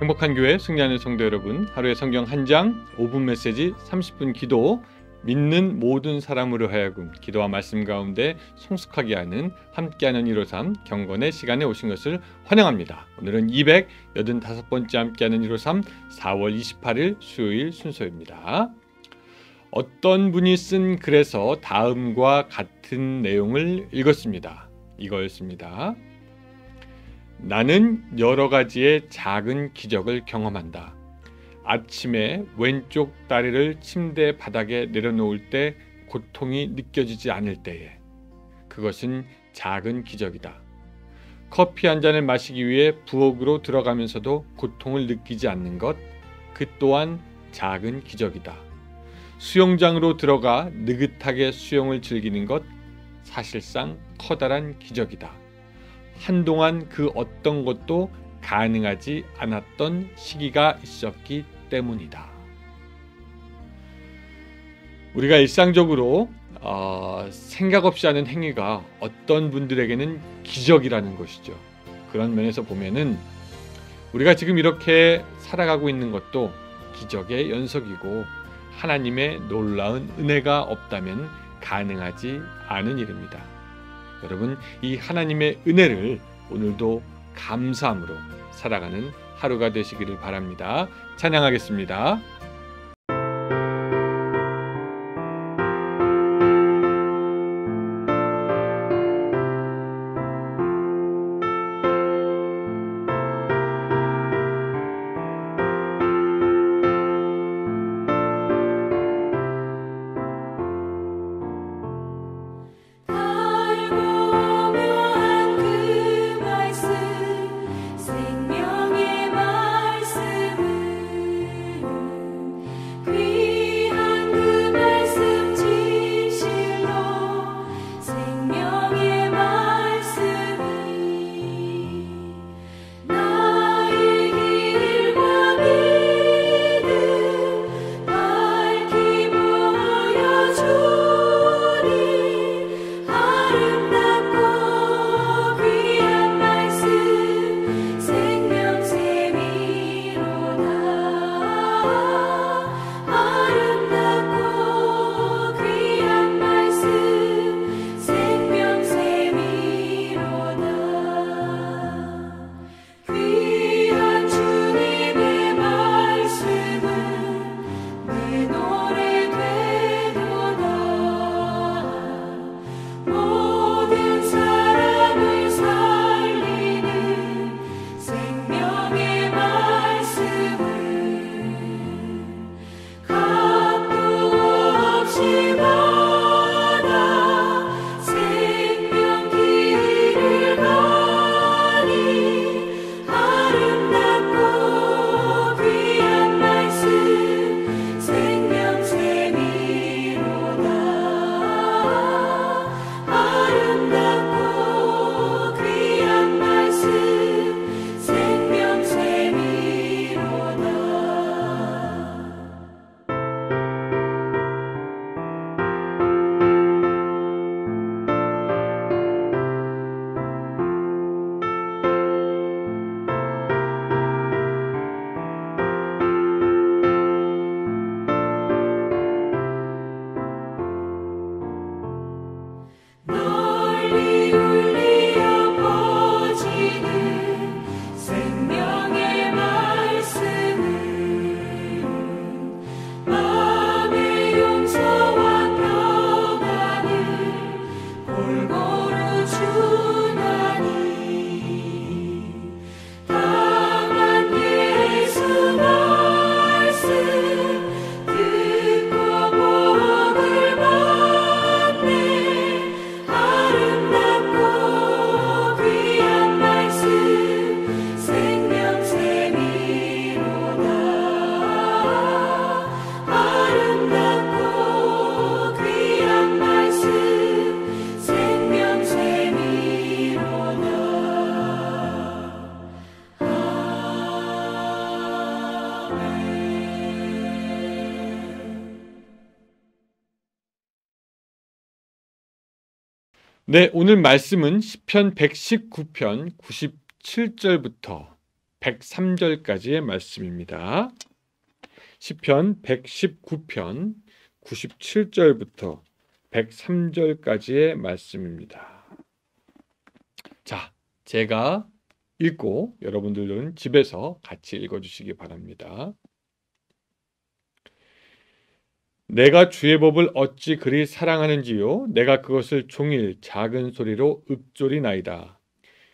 행복한 교회 승리하는 성도 여러분, 하루의 성경 한 장, 5분 메시지, 30분 기도, 믿는 모든 사람으로 하여금 기도와 말씀 가운데 성숙하게 하는 함께하는 153 경건의 시간에 오신 것을 환영합니다. 오늘은 285번째 함께하는 153 4월 28일 수요일 순서입니다. 어떤 분이 쓴 글에서 다음과 같은 내용을 읽었습니다. 이거였습니다. 나는 여러 가지의 작은 기적을 경험한다. 아침에 왼쪽 다리를 침대 바닥에 내려놓을 때 고통이 느껴지지 않을 때에 그것은 작은 기적이다. 커피 한 잔을 마시기 위해 부엌으로 들어가면서도 고통을 느끼지 않는 것, 그 또한 작은 기적이다. 수영장으로 들어가 느긋하게 수영을 즐기는 것, 사실상 커다란 기적이다. 한동안 그 어떤 것도 가능하지 않았던 시기가 있었기 때문이다. 우리가 일상적으로 어, 생각 없이 하는 행위가 어떤 분들에게는 기적이라는 것이죠. 그런 면에서 보면은 우리가 지금 이렇게 살아가고 있는 것도 기적의 연속이고 하나님의 놀라운 은혜가 없다면 가능하지 않은 일입니다. 여러분, 이 하나님의 은혜를 오늘도 감사함으로 살아가는 하루가 되시기를 바랍니다. 찬양하겠습니다. 네, 오늘 말씀은 시편 119편 97절부터 103절까지의 말씀입니다. 시편 119편 97절부터 103절까지의 말씀입니다. 자, 제가 읽고 여러분들은 집에서 같이 읽어 주시기 바랍니다. 내가 주의 법을 어찌 그리 사랑하는지요 내가 그것을 종일 작은 소리로 읊조리나이다.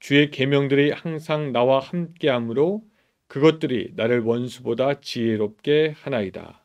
주의 계명들이 항상 나와 함께하므로 그것들이 나를 원수보다 지혜롭게 하나이다.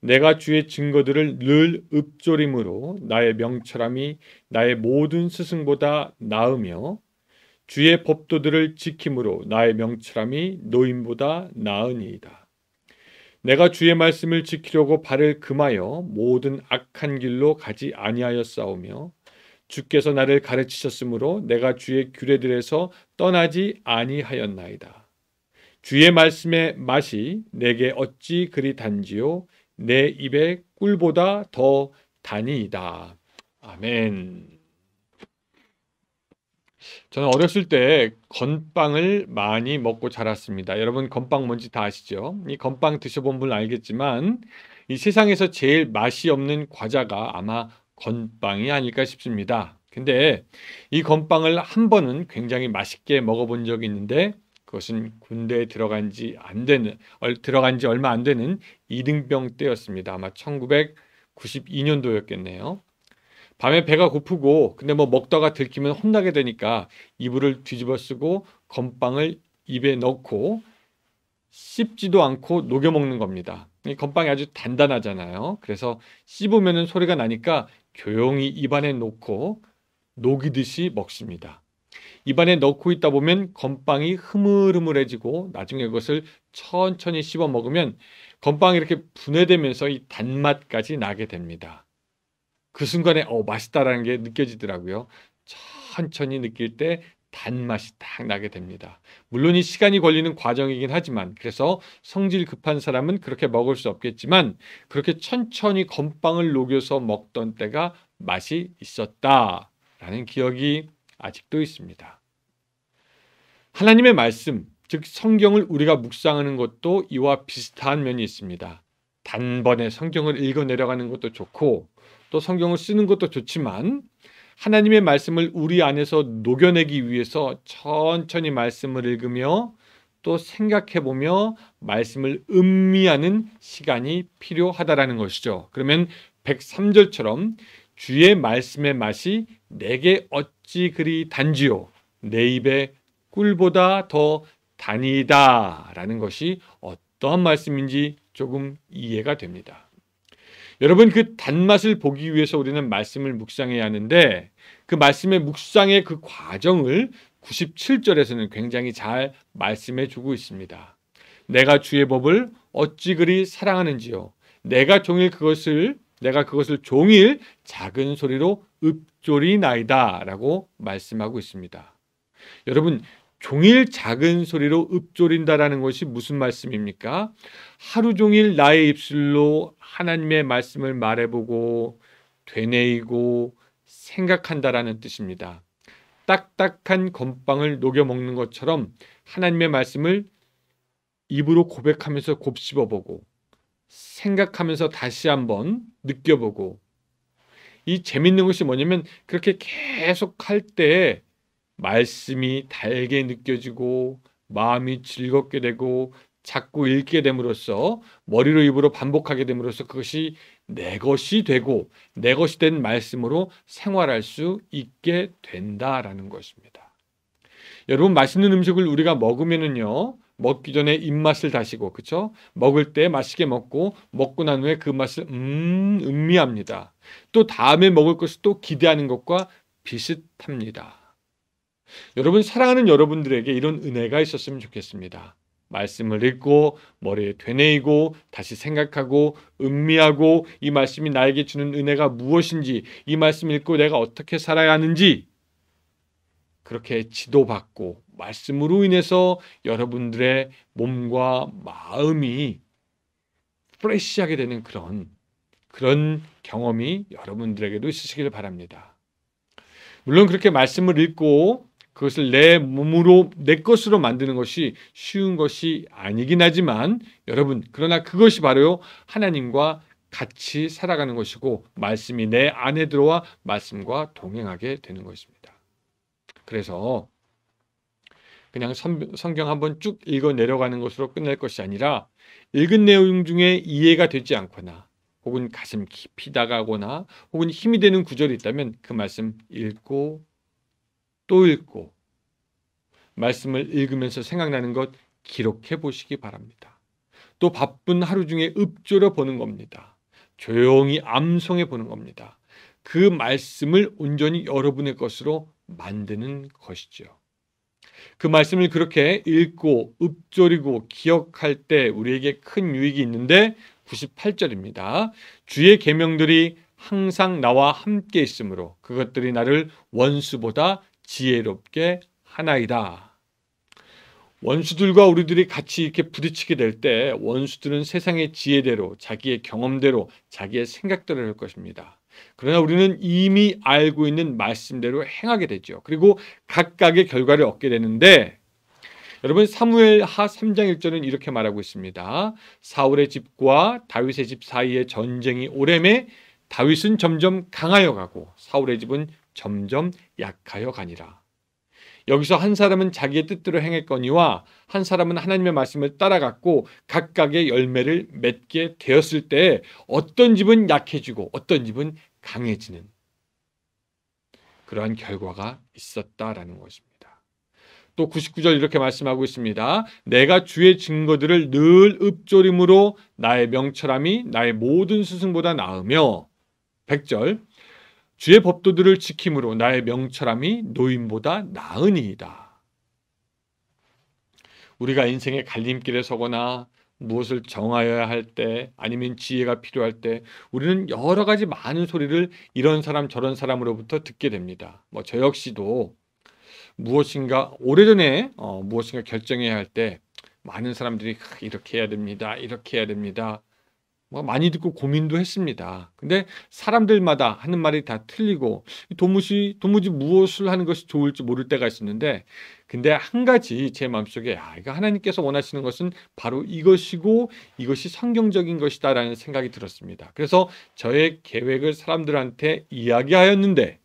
내가 주의 증거들을 늘 읊조림으로 나의 명철함이 나의 모든 스승보다 나으며 주의 법도들을 지킴으로 나의 명철함이 노인보다 나으니이다. 내가 주의 말씀을 지키려고 발을 금하여 모든 악한 길로 가지 아니하였사오며 주께서 나를 가르치셨으므로 내가 주의 규례들에서 떠나지 아니하였나이다. 주의 말씀의 맛이 내게 어찌 그리 단지요 내 입에 꿀보다 더 다니이다. 아멘. 저는 어렸을 때 건빵을 많이 먹고 자랐습니다. 여러분 건빵 뭔지 다 아시죠? 이 건빵 드셔본 분 알겠지만 이 세상에서 제일 맛이 없는 과자가 아마 건빵이 아닐까 싶습니다. 근데 이 건빵을 한 번은 굉장히 맛있게 먹어본 적이 있는데 그것은 군대에 들어간 지 안 되는 들어간 지 얼마 안 되는 이등병 때였습니다. 아마 1992년도였겠네요. 밤에 배가 고프고 근데 뭐 먹다가 들키면 혼나게 되니까 이불을 뒤집어 쓰고 건빵을 입에 넣고 씹지도 않고 녹여 먹는 겁니다. 이 건빵이 아주 단단하잖아요. 그래서 씹으면 소리가 나니까 조용히 입안에 놓고 녹이듯이 먹습니다. 입안에 넣고 있다 보면 건빵이 흐물흐물해지고 나중에 그것을 천천히 씹어 먹으면 건빵이 이렇게 분해되면서 이 단맛까지 나게 됩니다. 그 순간에 어 맛있다라는 게 느껴지더라고요. 천천히 느낄 때 단맛이 딱 나게 됩니다. 물론 이 시간이 걸리는 과정이긴 하지만 그래서 성질 급한 사람은 그렇게 먹을 수 없겠지만 그렇게 천천히 건빵을 녹여서 먹던 때가 맛이 있었다라는 기억이 아직도 있습니다. 하나님의 말씀, 즉 성경을 우리가 묵상하는 것도 이와 비슷한 면이 있습니다. 단번에 성경을 읽어 내려가는 것도 좋고 또 성경을 쓰는 것도 좋지만 하나님의 말씀을 우리 안에서 녹여내기 위해서 천천히 말씀을 읽으며 또 생각해 보며 말씀을 음미하는 시간이 필요하다라는 것이죠. 그러면 103절처럼 주의 말씀의 맛이 내게 어찌 그리 단지요 내 입에 꿀보다 더 다니다라는 것이 어떠한 말씀인지 조금 이해가 됩니다. 여러분 그 단맛을 보기 위해서 우리는 말씀을 묵상해야 하는데 그 말씀의 묵상의 그 과정을 97절에서는 굉장히 잘 말씀해 주고 있습니다. 내가 주의 법을 어찌 그리 사랑하는지요. 내가 종일 그것을 내가 그것을 종일 작은 소리로 읊조리나이다라고 말씀하고 있습니다. 여러분 종일 작은 소리로 읊조린다라는 것이 무슨 말씀입니까? 하루 종일 나의 입술로 하나님의 말씀을 말해보고 되뇌이고 생각한다라는 뜻입니다. 딱딱한 건빵을 녹여 먹는 것처럼 하나님의 말씀을 입으로 고백하면서 곱씹어 보고 생각하면서 다시 한번 느껴보고 이 재밌는 것이 뭐냐면 그렇게 계속 할 때 말씀이 달게 느껴지고 마음이 즐겁게 되고 자꾸 읽게 됨으로써 머리로 입으로 반복하게 됨으로써 그것이 내 것이 되고 내 것이 된 말씀으로 생활할 수 있게 된다라는 것입니다. 여러분 맛있는 음식을 우리가 먹으면은요 먹기 전에 입맛을 다시고 그쵸 먹을 때 맛있게 먹고 먹고 난 후에 그 맛을 음 음미합니다. 또 다음에 먹을 것을 또 기대하는 것과 비슷합니다. 여러분 사랑하는 여러분들에게 이런 은혜가 있었으면 좋겠습니다. 말씀을 읽고 머리에 되뇌이고 다시 생각하고 음미하고 이 말씀이 나에게 주는 은혜가 무엇인지 이 말씀 읽고 내가 어떻게 살아야 하는지 그렇게 지도받고 말씀으로 인해서 여러분들의 몸과 마음이 프레시하게 되는 그런 그런 경험이 여러분들에게도 있으시길 바랍니다. 물론 그렇게 말씀을 읽고 그것을 내 몸으로 내 것으로 만드는 것이 쉬운 것이 아니긴 하지만 여러분 그러나 그것이 바로 하나님과 같이 살아가는 것이고 말씀이 내 안에 들어와 말씀과 동행하게 되는 것입니다. 그래서 그냥 성경 한번 쭉 읽어 내려가는 것으로 끝낼 것이 아니라 읽은 내용 중에 이해가 되지 않거나 혹은 가슴 깊이 다가거나 혹은 힘이 되는 구절이 있다면 그 말씀 읽고 또 읽고 말씀을 읽으면서 생각나는 것 기록해 보시기 바랍니다. 또 바쁜 하루 중에 읊조려 보는 겁니다. 조용히 암송해 보는 겁니다. 그 말씀을 온전히 여러분의 것으로 만드는 것이죠. 그 말씀을 그렇게 읽고 읊조리고 기억할 때 우리에게 큰 유익이 있는데 98절입니다. 주의 계명들이 항상 나와 함께 있으므로 그것들이 나를 원수보다 지혜롭게 하나이다. 원수들과 우리들이 같이 이렇게 부딪히게 될 때 원수들은 세상의 지혜대로 자기의 경험대로 자기의 생각대로 할 것입니다. 그러나 우리는 이미 알고 있는 말씀대로 행하게 되죠. 그리고 각각의 결과를 얻게 되는데 여러분 사무엘 하 3장 1절은 이렇게 말하고 있습니다. 사울의 집과 다윗의 집 사이에 전쟁이 오래매 다윗은 점점 강하여 가고 사울의 집은 점점 약하여 가니라. 여기서 한 사람은 자기의 뜻대로 행했거니와 한 사람은 하나님의 말씀을 따라갔고 각각의 열매를 맺게 되었을 때 어떤 집은 약해지고 어떤 집은 강해지는 그러한 결과가 있었다라는 것입니다. 또 99절 이렇게 말씀하고 있습니다. 내가 주의 증거들을 늘 읊조림으로 나의 명철함이 나의 모든 스승보다 나으며 100절 주의 법도들을 지킴으로 나의 명철함이 노인보다 나으니이다. 우리가 인생의 갈림길에 서거나 무엇을 정하여야 할 때 아니면 지혜가 필요할 때 우리는 여러 가지 많은 소리를 이런 사람 저런 사람으로부터 듣게 됩니다. 뭐 저 역시도 무엇인가 오래전에 어, 무엇인가 결정해야 할 때 많은 사람들이 이렇게 해야 됩니다. 이렇게 해야 됩니다. 뭐 많이 듣고 고민도 했습니다. 근데 사람들마다 하는 말이 다 틀리고 도무지 도무지 무엇을 하는 것이 좋을지 모를 때가 있었는데 근데 한 가지 제 마음속에 아 이거 하나님께서 원하시는 것은 바로 이것이고 이것이 성경적인 것이다라는 생각이 들었습니다. 그래서 저의 계획을 사람들한테 이야기하였는데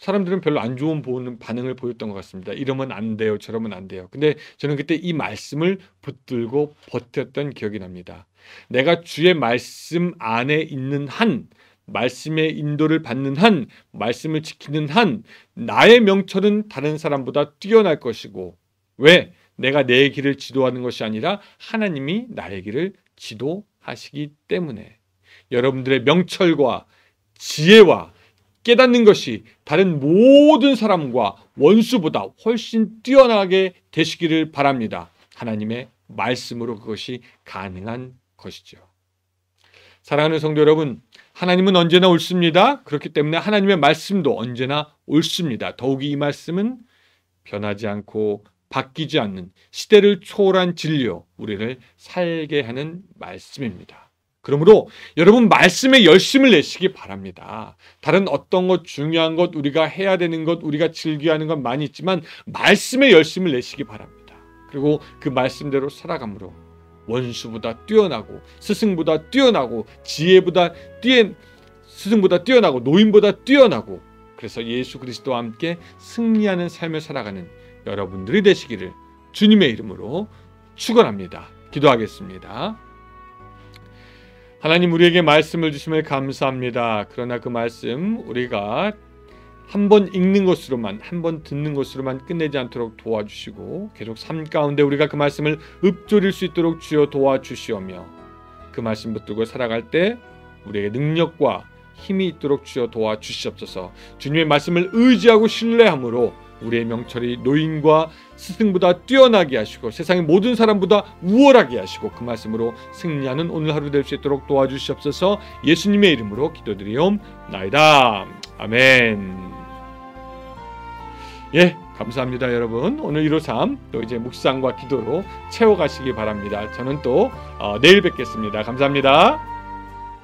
사람들은 별로 안 좋은 보는 반응을 보였던 것 같습니다. 이러면 안 돼요. 저러면 안 돼요. 근데 저는 그때 이 말씀을 붙들고 버텼던 기억이 납니다. 내가 주의 말씀 안에 있는 한 말씀의 인도를 받는 한 말씀을 지키는 한 나의 명철은 다른 사람보다 뛰어날 것이고 왜 내가 내 길을 지도하는 것이 아니라 하나님이 나의 길을 지도하시기 때문에 여러분들의 명철과 지혜와 깨닫는 것이 다른 모든 사람과 원수보다 훨씬 뛰어나게 되시기를 바랍니다. 하나님의 말씀으로 그것이 가능한 것이죠. 사랑하는 성도 여러분, 하나님은 언제나 옳습니다. 그렇기 때문에 하나님의 말씀도 언제나 옳습니다. 더욱이 이 말씀은 변하지 않고 바뀌지 않는 시대를 초월한 진리요, 우리를 살게 하는 말씀입니다. 그러므로 여러분 말씀에 열심을 내시기 바랍니다. 다른 어떤 것 중요한 것 우리가 해야 되는 것 우리가 즐겨야 하는 건 많이 있지만 말씀에 열심을 내시기 바랍니다. 그리고 그 말씀대로 살아감으로 원수보다 뛰어나고 스승보다 뛰어나고 지혜보다 뛰어 스승보다 뛰어나고 노인보다 뛰어나고 그래서 예수 그리스도와 함께 승리하는 삶을 살아가는 여러분들이 되시기를 주님의 이름으로 축원합니다. 기도하겠습니다. 하나님 우리에게 말씀을 주심을 감사합니다. 그러나 그 말씀 우리가 한 번 읽는 것으로만 한 번 듣는 것으로만 끝내지 않도록 도와주시고 계속 삶 가운데 우리가 그 말씀을 읊조릴 수 있도록 주여 도와주시오며 그 말씀 붙들고 살아갈 때 우리의 능력과 힘이 있도록 주여 도와주시옵소서. 주님의 말씀을 의지하고 신뢰함으로 우리의 명철이 노인과 스승보다 뛰어나게 하시고 세상의 모든 사람보다 우월하게 하시고 그 말씀으로 승리하는 오늘 하루 될 수 있도록 도와주시옵소서 예수님의 이름으로 기도드리옵나이다. 아멘. 예, 감사합니다, 여러분. 오늘 153 또 이제 묵상과 기도로 채워가시기 바랍니다. 저는 또 어, 내일 뵙겠습니다. 감사합니다.